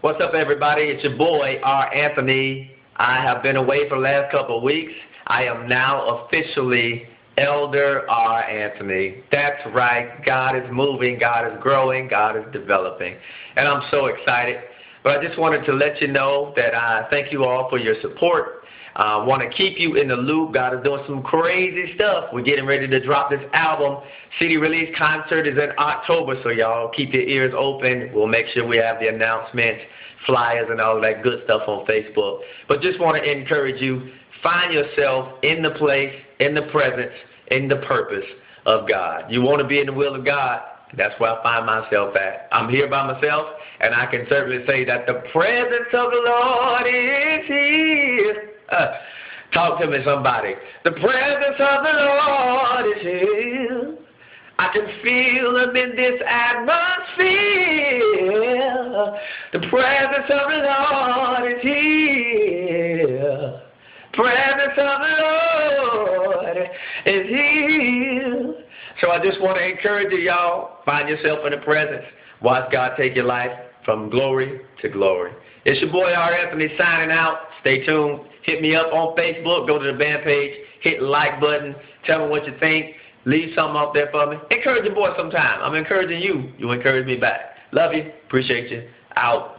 What's up, everybody? It's your boy, R. Anthony. I have been away for the last couple of weeks. I am now officially Elder R. Anthony. That's right. God is moving, God is growing, God is developing. And I'm so excited. But I just wanted to let you know that I thank you all for your support. I uh, want to keep you in the loop. God is doing some crazy stuff. We're getting ready to drop this album. CD release concert is in October, so y'all keep your ears open. We'll make sure we have the announcements, flyers, and all that good stuff on Facebook. But just want to encourage you, find yourself in the place, in the presence, in the purpose of God. You want to be in the will of God. That's where I find myself at. I'm here by myself, and I can certainly say that the presence of the Lord is here. Talk to me, somebody. The presence of the Lord is here. I can feel him in this atmosphere. The presence of the Lord is here. Presence of the Lord is here. So I just want to encourage you, y'all. Find yourself in the presence. Watch God take your life from glory to glory. It's your boy R. Anthony signing out. Stay tuned. Hit me up on Facebook. Go to the band page. Hit the like button. Tell me what you think. Leave something up there for me. Encourage the boy sometime. I'm encouraging you. You encourage me back. Love you. Appreciate you. Out.